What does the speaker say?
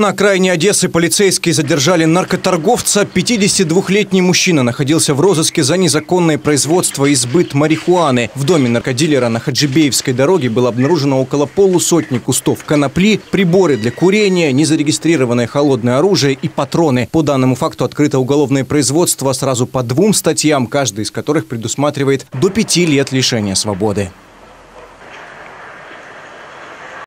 На окраине Одессы полицейские задержали наркоторговца. 52-летний мужчина находился в розыске за незаконное производство и сбыт марихуаны. В доме наркодилера на Хаджибеевской дороге было обнаружено около полусотни кустов конопли, приборы для курения, незарегистрированное холодное оружие и патроны. По данному факту открыто уголовное производство сразу по двум статьям, каждая из которых предусматривает до пяти лет лишения свободы.